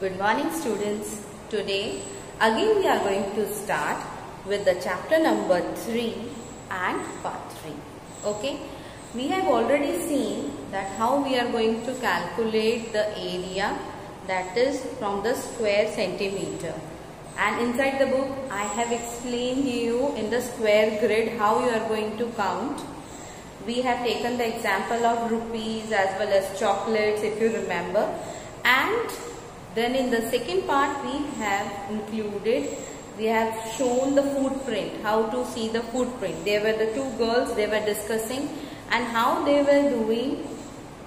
Good morning students. Today again we are going to start with the chapter number 3 and part 3. Okay. We have already seen that how we are going to calculate the area that is from the square centimeter. And inside the book I have explained you in the square grid how you are going to count. We have taken the example of rupees as well as chocolates if you remember. And then in the second part we have included, we have shown the footprint, how to see the footprint. They were the two girls, they were discussing and how they were doing,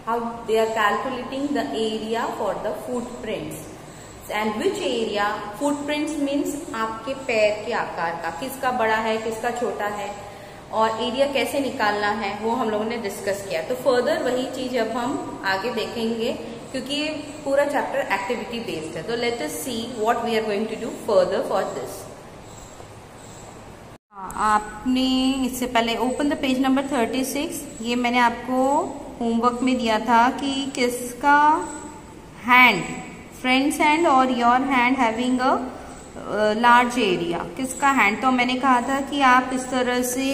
how they are calculating the area for the footprints. And which area footprints means आपके पैर के आकार का किसका बड़ा है किसका छोटा है और एरिया कैसे निकालना है वो हम लोगों ने डिस्कस किया तो फर्दर वही चीज़ अब हम आगे देखेंगे क्योंकि ये पूरा चैप्टर एक्टिविटी बेस्ड है। तो let us see what we are going to do further for this आपने इससे पहले open the page number thirty six ये मैंने आपको होमवर्क में दिया था कि किसका हैंड फ्रेंड्स हैंड और your hand having a large area किसका हैंड तो मैंने कहा था कि आप इस तरह से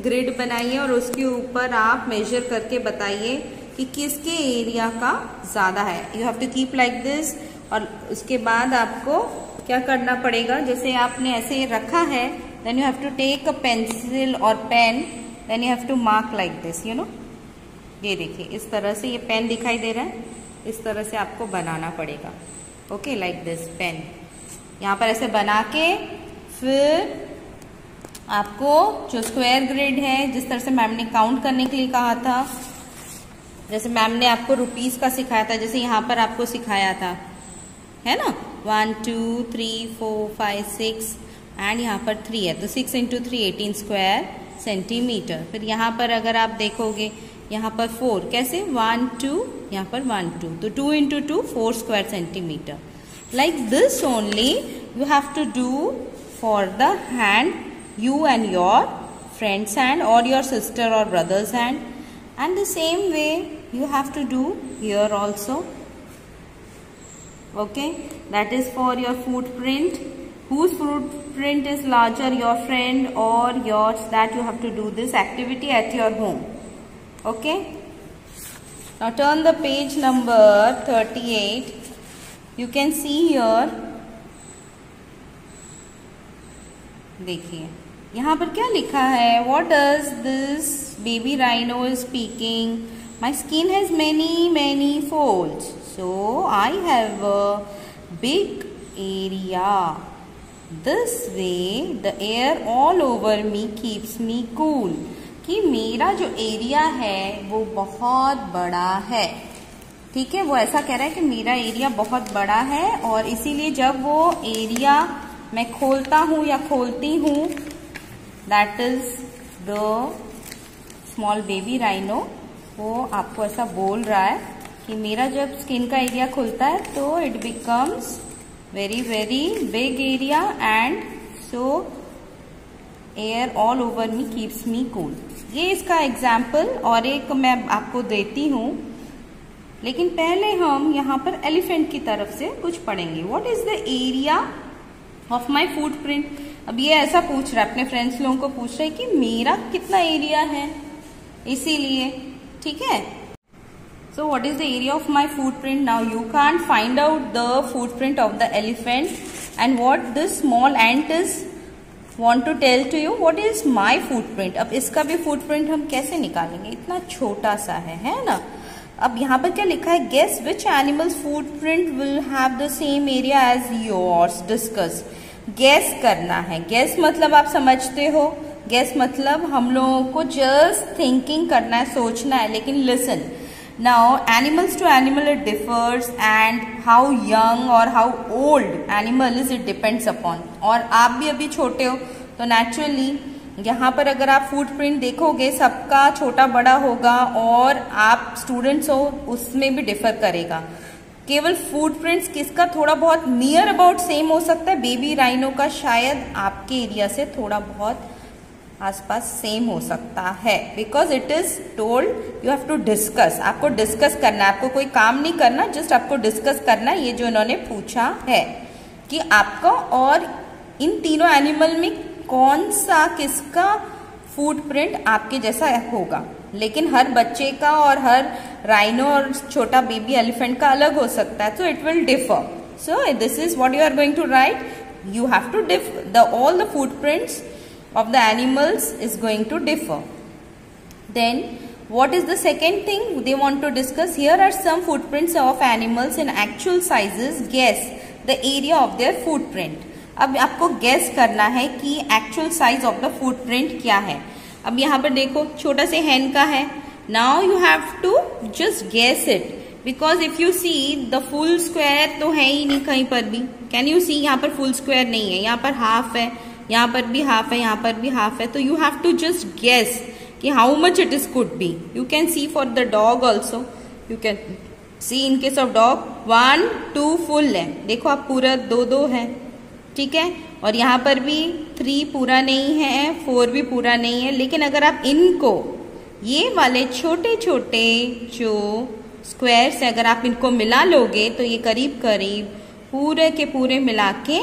ग्रिड बनाइए और उसके ऊपर आप मेजर करके बताइए कि किसके एरिया का ज़्यादा है। You have to keep like this और उसके बाद आपको क्या करना पड़ेगा? जैसे आपने ऐसे रखा है then you have to take a pencil और pen then you have to mark like this you know ये देखिए, इस तरह से ये पेन दिखाई दे रहा है। इस तरह से आपको बनाना पड़ेगा। ओके लाइक दिस पेन यहाँ पर ऐसे बना के फिर आपको जो स्क्वायर ग्रिड है, जिस तरह से मैम ने काउंट करने के लिए कहा था जैसे मैम ने आपको रुपीस का सिखाया था, जैसे यहाँ पर आपको सिखाया था। है ना? One two three four five six and यहाँ पर थ्री है। तो six into three eighteen square centimetre फिर यहाँ पर अगर आप देखोगे, यहाँ पर फोर कैसे? वन टू यहाँ पर वन टू तो two into two four square centimetre like this only you have to do for the hand you and your friend's hand, or your sister or brother's hand. And the same way you have to do here also okay that is for your footprint whose footprint is larger your friend or yours that you have to do this activity at your home okay now turn the page number 38 you can see here देखिए यहाँ पर क्या लिखा है what does this baby rhino is speaking my skin has many many folds so I have a big area this way the air all over me keeps me cool कि मेरा जो area है, वो बहुत बड़ा है। ठीक है? वो ऐसा कह रहा है कि मेरा एरिया बहुत बड़ा है और इसीलिए जब वो एरिया मैं खोलता हूँ या खोलती हूँ that is the small baby rhino वो आपको ऐसा बोल रहा है कि मेरा जब स्किन का एरिया खुलता है तो it becomes very very big area and so air all over me keeps me cool ये इसका एग्ज़ाम्पल और एक मैं आपको देती हूँ। लेकिन पहले हम यहाँ पर एलिफेंट की तरफ़ से कुछ पढ़ेंगे। What is the area of my food footprint अब ये ऐसा पूछ रहा है, अपने फ्रेंड्स लोगों को पूछ रहा है कि मेरा कितना एरिया है? इसीलिए ठीक है? So what is the area of my footprint now you can find out the footprint of the elephant and what this small ant is want to tell to you what is my footprint अब इसका भी footprint हम कैसे निकालेंगे? इतना छोटा सा है है ना? अब यहाँ पर क्या लिखा है? Guess which animal's footprint will have the same area as yours discuss guess करना है। गैस मतलब आप समझते हो। गैस मतलब हम लोगों को जस्ट थिंकिंग करना है, सोचना है, लेकिन listen now animals to animal it differs and how young और how old animal is it depends upon और आप भी अभी छोटे हो तो नेचुरली यहाँ पर अगर आप फुटप्रिंट देखोगे, सबका छोटा बड़ा होगा और आप स्टूडेंट्स हो, उसमें भी डिफर करेगा. केवल फुटप्रिंट्स किसका थोड़ा बहुत नियर अबाउट सेम हो सकता है बेबी राइनो का शायद आपके एरिया से थोड़ा बहुत आसपास सेम हो सकता है। Because it is told you have to discuss आपको डिस्कस करना है। आपको कोई काम नहीं करना जस्ट आपको डिस्कस करना है। ये जो इन्होंने पूछा है कि आपको और इन तीनों एनिमल में कौन सा किसका फुटप्रिंट आपके जैसा होगा? लेकिन हर बच्चे का और हर राइनो और छोटा बेबी एलिफेंट का अलग हो सकता है। So it will differ so this is what you are going to write you have to diff all the the footprints of the animals is going to differ then what is the second thing they want to discuss here are some footprints of animals in actual sizes guess the area of their footprint अब आपको gas करना है कि actual size of the footprint क्या है अब यहाँ पर देखो छोटा से हैन का है now you have to just guess it because if you see the full square तो है ही नहीं कहीं पर भी कैन यू सी यहाँ पर फुल स्क्वायर नहीं है यहाँ पर हाफ़ है यहाँ पर भी हाफ़ है, यहाँ पर भी हाफ़ है तो you have to just guess कि how much it is could be you can see for the dog also you can see in case of dog one two full है. देखो आप पूरा दो दो है. ठीक है? और यहाँ पर भी थ्री पूरा नहीं है फोर भी पूरा नहीं है. लेकिन अगर आप इनको, ये वाले छोटे छोटे जो स्क्वायर से अगर आप इनको मिला लोगे तो ये करीब करीब पूरे के पूरे मिला के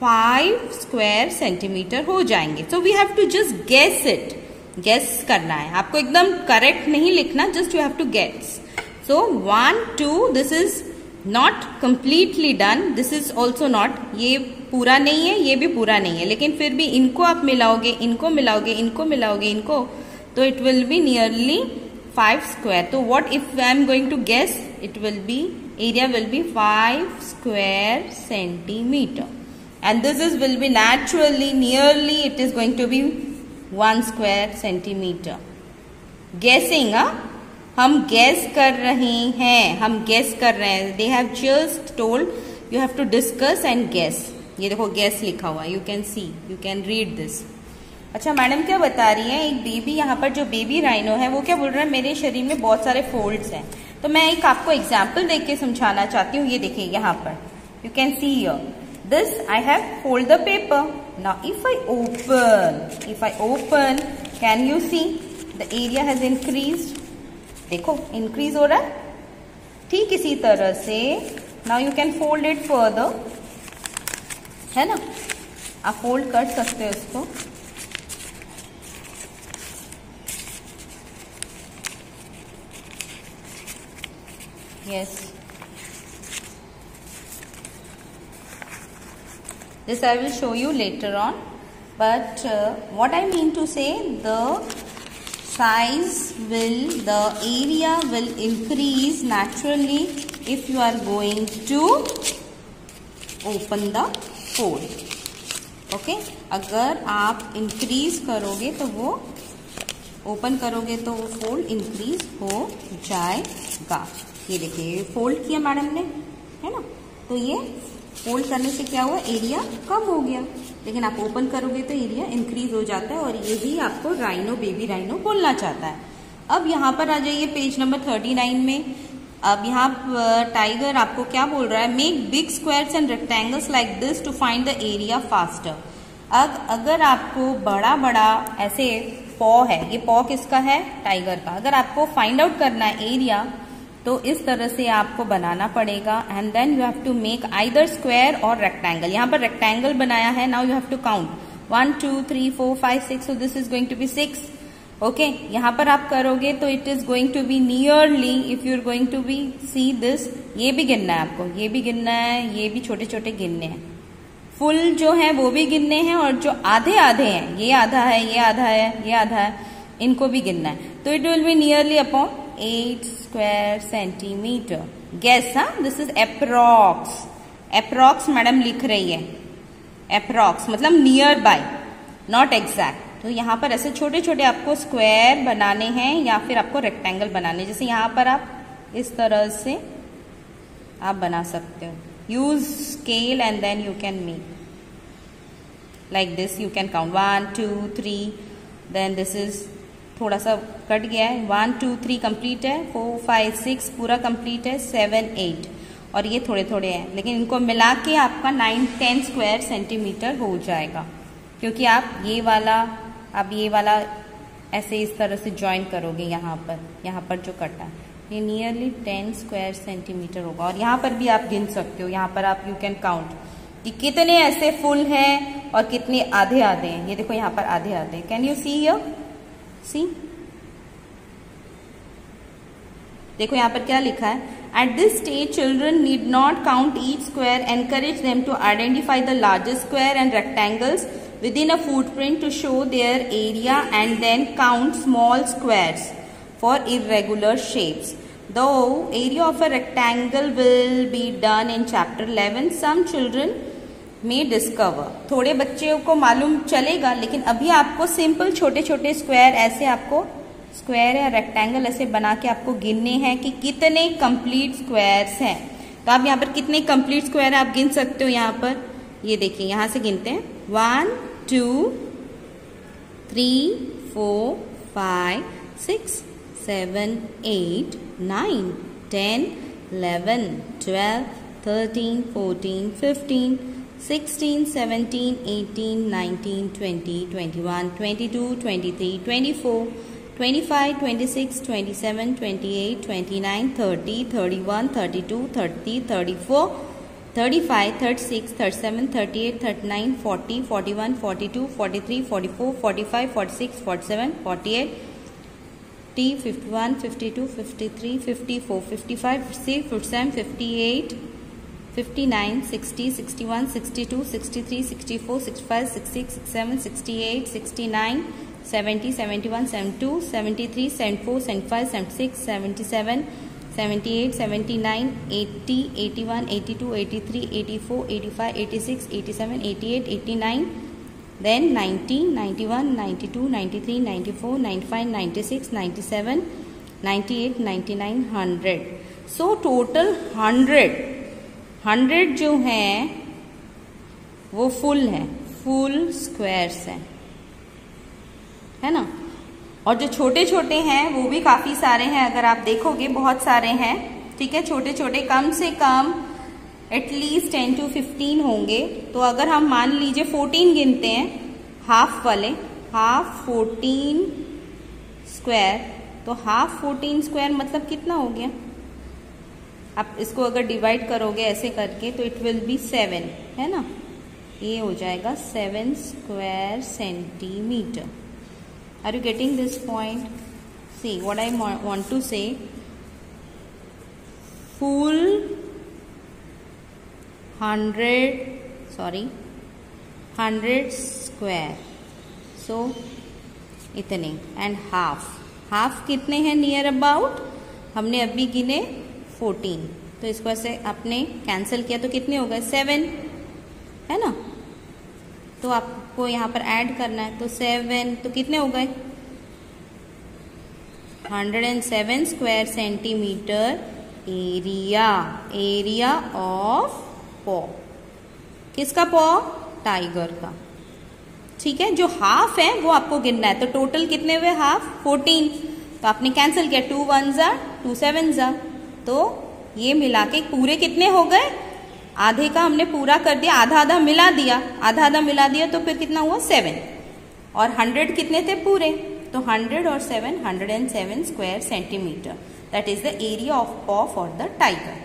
फाइव स्क्वायर सेंटीमीटर हो जाएँगे so we have to just guess it guess करना है आपको एकदम करेक्ट नहीं लिखना just you have to guess so one two this is not completely done this is also not ये पूरा नहीं है ये भी पूरा नहीं है लेकिन फिर भी इनको आप मिलाओगे इनको मिलाओगे इनको मिलाओगे इनको तो it will be nearly 5 square. तो what if I am going to guess? It will be, area will be 5 square centimeter. And this is will be naturally, nearly it is going to be 1 square centimeter. Guessing, huh? हम guess कर रहे हैं हम guess कर रहे हैं. They have just told you have to discuss and guess ये देखो गैस लिखा हुआ you can see you can read this अच्छा मैडम क्या बता रही है? एक बेबी यहाँ पर जो बेबी राइनो है वो क्या बोल रहा है? मेरे शरीर में बहुत सारे फोल्ड्स हैं. तो मैं एक आपको एग्ज़ाम्पल देख के समझाना चाहती हूँ. ये देखिए यहाँ पर. You can see your this I have fold the paper now if I open if I open can you see the area has increase देखो इंक्रीज हो रहा है। ठीक इसी तरह से now you can fold it further है ना? आप फोल्ड कर सकते हो इसको। Yes this I will show you later on but uh, what I mean to say the size will the area will increase naturally if you are going to open the fold okay okay? अगर आप increase करोगे तो वो open करोगे तो वो fold increase हो जाएगा ये देखिए फोल्ड किया मैडम ने है ना तो ये फोल्ड करने से क्या हुआ? एरिया कम हो गया। लेकिन आप ओपन करोगे तो एरिया इंक्रीज हो जाता है और यही आपको राइनो बेबी राइनो बोलना चाहता है। अब यहाँ पर आ जाइए पेज नंबर थर्टी नाइन में। अब यहाँ टाइगर आपको क्या बोल रहा है? Make big squares and rectangles like this to find the area faster अब अगर आपको बड़ा बड़ा ऐसे पॉ है, ये पॉ किसका है? टाइगर का। अगर आपको फाइंड आउट करना है एरिया तो इस तरह से आपको बनाना पड़ेगा and then you have to make either square और रेक्टेंगल यहाँ पर रेक्टेंगल बनाया है now you have to count one two three four five six this is going to be six okay यहाँ पर आप करोगे तो it is going to be nearly if you are going to be see this ये भी गिनना है आपको, ये भी गिनना है, ये भी छोटे छोटे गिनने हैं। फुल जो है वो भी गिनने हैं और जो आधे आधे हैं, ये आधा है, ये आधा है, ये आधा है, इनको भी गिनना है। तो it will be nearly upon eight square centimetre guess हा this is approx approx madam लिख रही है अप्रोक्स मतलब नियर बाय नॉट एग्जैक्ट तो यहाँ पर ऐसे छोटे छोटे आपको स्क्वायर बनाने हैं या फिर आपको रेक्टेंगल बनाने जैसे यहाँ पर आप इस तरह से आप बना सकते हो। Use scale and then you can make like this you can count. One two three then this is थोड़ा सा कट गया है। वन टू थ्री कंप्लीट है। फोर फाइव सिक्स पूरा कंप्लीट है। सेवन एट और ये थोड़े थोड़े हैं। लेकिन इनको मिला के आपका नाइन टेन स्क्वायर सेंटीमीटर हो जाएगा। क्योंकि आप ये वाला, आप ये वाला ऐसे इस तरह से ज्वाइन करोगे यहाँ पर। यहाँ पर जो कटा ये नियरली टेन स्क्वायर सेंटीमीटर होगा। और यहाँ पर भी आप गिन सकते हो। यहाँ पर आप यू कैन काउंट कि कितने ऐसे फुल हैं और कितने आधे आधे हैं। ये देखो यहाँ पर आधे आधे can you see here see देखो यहाँ पर क्या लिखा है? At this stage children need not count each square encourage them to identify the largest square and rectangles within a footprint to show their area and then count small squares for irregular shapes though area of a rectangle will be done in chapter eleven some children may discover. थोड़े बच्चों को मालूम चलेगा, लेकिन अभी आपको simple छोटे छोटे स्क्वायर ऐसे आपको स्क्वायर या रेक्टेंगल ऐसे बना के आपको गिनने हैं कि कितने कंप्लीट स्क्वायर्स हैं। तो आप यहाँ पर कितने कंप्लीट स्क्वायर आप गिन सकते हो यहाँ पर? ये देखिए, यहाँ से गिनते हैं। One two three four five six seven eight nine ten eleven twelve thirteen fourteen fifteen 16, 17, 18, 19, 20, 21, 22, 23, 24, 25, 26, 27, 28, 29, 30, 31, 32, 30, 34, 35, 36, 37, 38, 39, 40, 41, 42, 43, 44, 45, 46, 47, 48, 51, 52, 53, 54, 55, 56, 57, 58, 59, 60, 61, 62, 63, 64, 65, 66, 67, 68, 69, 70, 71, 72, 73, 74, 75, 76, 77, 78, 79, 80, 81, 82, 83, 84, 85, 86, 87, 88, 89, then 90, 91, 92, 93, 94, 95, 96, 97, 98, 99, 100. So total 100. 100 जो हैं, वो फुल हैं, फुल स्क्वायर्स हैं। है ना? और जो छोटे छोटे हैं, वो भी काफ़ी सारे हैं, अगर आप देखोगे, बहुत सारे हैं। ठीक है? छोटे छोटे कम से कम at least ten to fifteen होंगे। तो अगर हम मान लीजिए फोर्टीन गिनते हैं हाफ़ वाले हाफ़ फोर्टीन स्क्वायर तो हाफ़ फोर्टीन स्क्वायर मतलब कितना हो गया? आप इसको अगर डिवाइड करोगे ऐसे करके तो इट विल बी सेवन है ना ये हो जाएगा seven square centimetre are you getting this point see what I want to say. Full 100 sorry 100 square. So इतने एंड हाफ़ हाफ़ कितने हैं नियर अबाउट हमने अभी गिने 14 तो इसको ऐसे आपने कैंसिल किया तो कितने हो गए? सेवन है ना? तो आपको यहाँ पर ऐड करना है तो सेवन तो कितने हो गए? 107 square centimetre area area of paw किसका पॉ टाइगर का. ठीक है? जो हाफ़ है, वो आपको गिनना है। तो टोटल कितने हुए हाफ़ 14 तो आपने कैंसिल किया। टू वन जा टू सेवन जा तो ये मिला के पूरे कितने हो गए? आधे का हमने पूरा कर दिया, आधा आधा मिला दिया। आधा आधा मिला दिया तो फिर कितना हुआ? सेवन और हंड्रेड कितने थे पूरे? तो हंड्रेड और seven hundred and seven square centimetre that is the area of paw for the tiger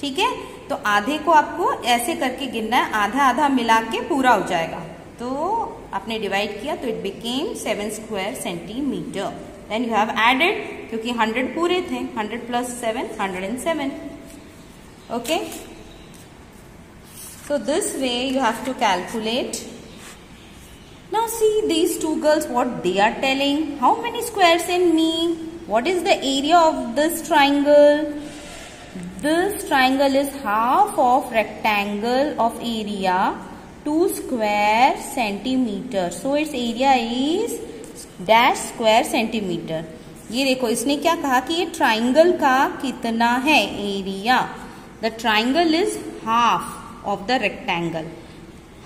ठीक है? तो आधे को आपको ऐसे करके गिनना है, आधा आधा मिला के पूरा हो जाएगा। तो आपने डिवाइड किया तो it became seven square centimetre then you have added क्योंकि हंड्रेड पूरे थे hundred plus seven hundred and seven okay So this way you have to calculate. Now see these two girls what they are telling. How many squares in me? What is the area of this triangle? This triangle is half of rectangle of area 2 square centimeter. So its area is dash square centimeter. ये देखो, इसने क्या कहा कि ये triangle का कितना है area the triangle is half of the rectangle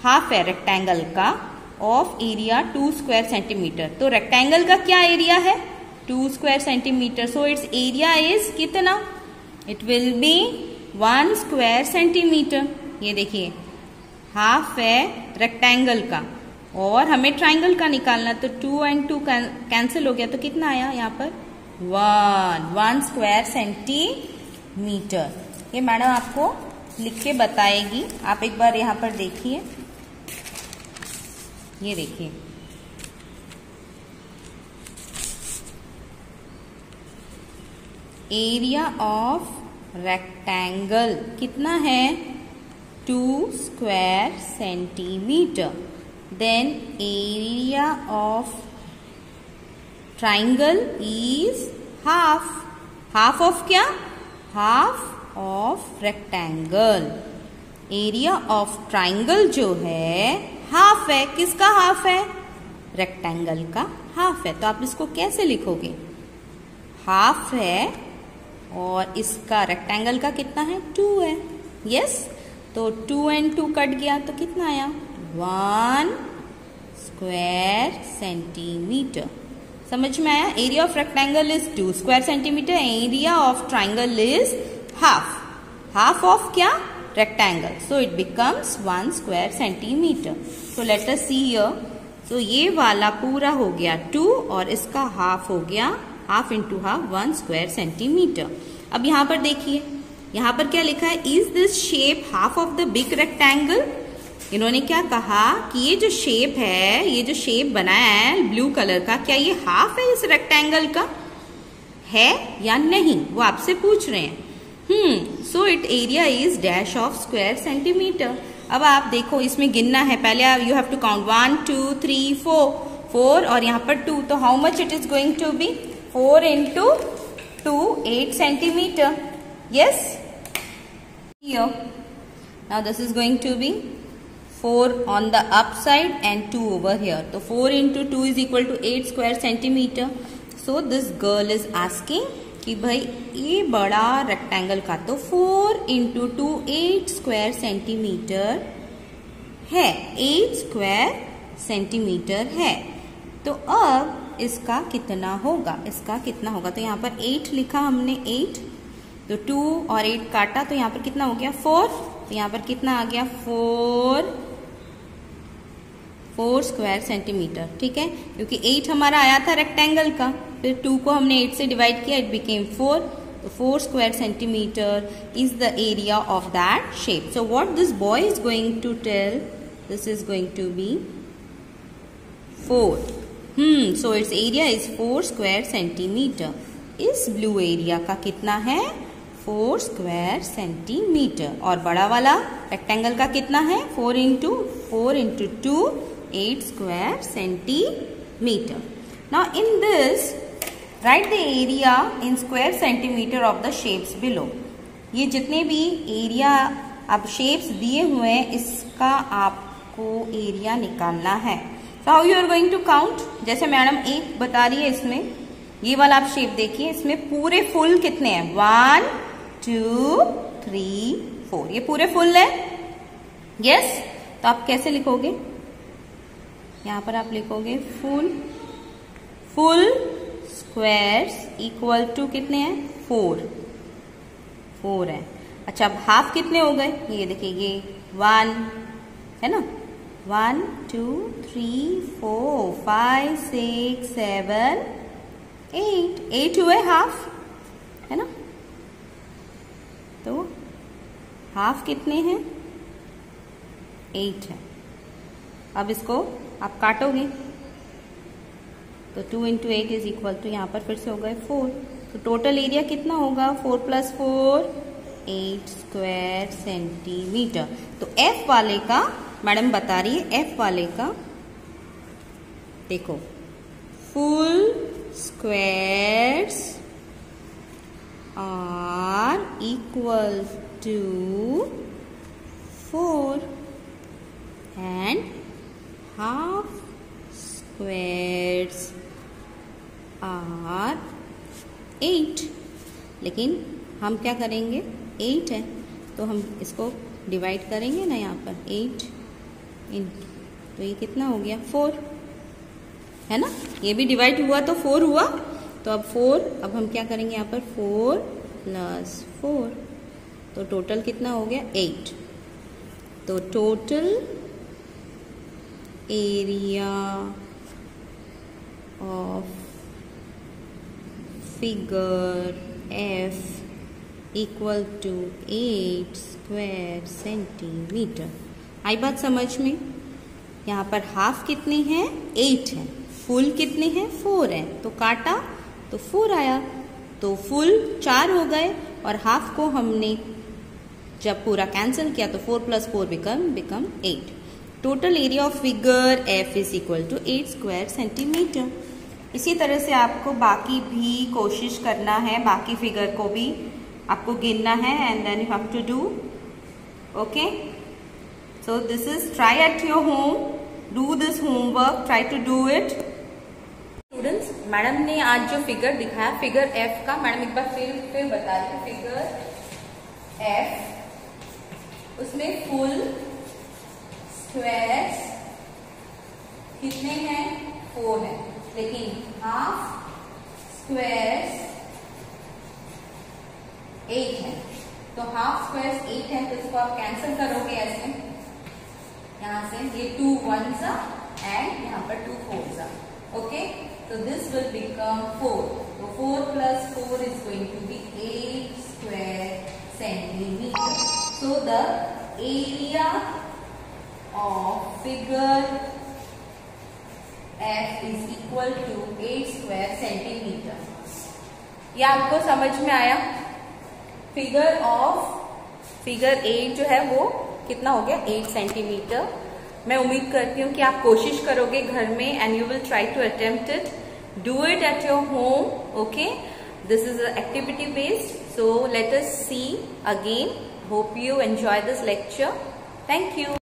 half है रेक्टेंगल का of area two square centimetre तो रेक्टेंगल का क्या एरिया है? Two square centimetre so its area is कितना? It will be one square centimetre ये देखिए हाफ़ है रेक्टेंगल का. और हमें ट्राइंगल का निकालना तो टू एंड टू कैंसिल हो गया। तो कितना आया यहाँ पर? वन वन स्क्वायर सेंटीमीटर ये मैडम आपको लिख के बताएगी। आप एक बार यहाँ पर देखिए। ये देखिए। एरिया ऑफ़ रेक्टेंगल कितना है? Two square centimetre then area of triangle is half half of क्या half of rectangle area of triangle जो है हाफ़ है. किसका हाफ़ है? रेक्टेंगल का हाफ़ है. तो आप इसको कैसे लिखोगे? हाफ़ है और इसका रेक्टेंगल का कितना है? टू है. Yes yes? तो टू एंड टू कट गया तो कितना आया? One square centimetre. समझ में आया? Area of rectangle is two square centimetre area of triangle is half half of क्या? Rectangle so it becomes one square centimetre so let us see here तो ये वाला पूरा हो गया टू और इसका हाफ़ हो गया half into half one square centimetre अब यहाँ पर देखिए, यहाँ पर क्या लिखा है? Is this shape half of the big rectangle इन्होंने क्या कहा कि ये जो शेप है, ये जो शेप बनाया है ब्लू कलर का, क्या ये हाफ़ है इस रेक्टेंगल का? है या नहीं? वो आपसे पूछ रहे हैं। हम्म so it area is dash of square centimetre अब आप देखो, इसमें गिनना है। पहले you have to count one two three four four और यहाँ पर टू तो how much it is going to be four into two eight centimetre yes now this is going to be 4 on the upside and 2 over here. So 4 into 2 is equal to 8 square centimeter. So, this girl is asking कि भाई, ये बड़ा rectangle का तो 4 into two eight square centimetre है। 8 square centimetre है। तो अब इसका कितना होगा? इसका कितना होगा? तो यहाँ पर 8 लिखा हमने 8 तो 2 और 8 काटा तो यहाँ पर कितना हो गया? 4 तो यहाँ पर कितना आ गया? 4 फोर स्क्वायर सेंटीमीटर, ठीक है? क्योंकि एट हमारा आया था रेक्टेंगल का, फिर टू को हमने एट से डिवाइड किया इट बिकेम फोर तो four square centimetre is the area of that shape so what this boy is going to tell this is going to be four hmm so its area is four square centimetre इस blue area का कितना है? Four square centimetre और बड़ा वाला rectangle का कितना है? Four into four into two 8 square centimeter. Now in this, write the area in square centimeter of the shapes below. ये जितने भी एरिया अब शेप्स दिए हुए हैं इसका आपको एरिया निकालना है so how you are going to count जैसे मैडम एक बता रही है इसमें ये वाला आप शेप देखिए इसमें पूरे फुल कितने हैं वन टू थ्री फोर ये पूरे फुल है यस yes? तो आप कैसे लिखोगे यहाँ पर आप लिखोगे full full squares equal to कितने हैं? फोर फोर है। अच्छा अब हाफ़ कितने हो गए? ये देखिए, ये वन है ना? One two three four five six seven eight eight हुए हाफ़ है ना? तो हाफ़ कितने हैं? एट है। अब इसको आप काटोगे? तो two into eight is equal to यहाँ पर फिर से हो गए फोर तो टोटल एरिया कितना होगा? Four plus four eight square centimetre तो एफ़ वाले का, मैडम बता रही है एफ़ वाले का, देखो full squares are equal to four and half squares are eight लेकिन हम क्या करेंगे? एट है। तो हम इसको डिवाइड करेंगे ना यहाँ पर। एट इन तो ये कितना हो गया? फोर है ना? ये भी डिवाइड हुआ तो फोर हुआ। तो अब फोर अब हम क्या करेंगे यहाँ पर? फोर प्लस फोर तो टोटल कितना हो गया? एट तो total area of figure F equal to 8 square centimetre आई बात समझ में? यहाँ पर हाफ़ कितनी है? एट है। फुल कितनी है? फोर है। तो काटा तो फोर आया। तो फुल चार हो गए और हाफ़ को हमने जब पूरा कैंसिल किया तो four plus four become become eight total area of figure F is equal to eight square centimetre इसी तरह से आपको बाकी भी कोशिश करना है, बाकी फिगर को भी आपको गिनना है and then you have to do okay so this is try at your home do this homework try to do it students madam ने आज जो फिगर दिखाया फिगर एफ़ का मैडम एक बार फिर फिर बता रही फिगर एफ़ उसमें फुल स्क्वायर्स कितने हैं? फोर है। लेकिन हाफ़ स्क्वायर्स एट है। तो हाफ़ स्क्वायर्स एट है तो इसको आप कैंसिल करोगे ऐसे। यहाँ से ये टू वन सा एंड यहाँ पर टू फोर सा ओके तो दिस विल बिकम फोर तो four plus four is going to be eight square centimetre so the area of figure F is equal to 8 square centimeter. यह आपको समझ में आया? फिगर ऑफ़ फिगर एट जो है वो कितना हो गया? 8 सेंटीमीटर मैं उम्मीद करती हूँ कि आप कोशिश करोगे घर में and you will try to attempt it do it at your home okay this is activity based so let us see again hope you enjoy this lecture thank you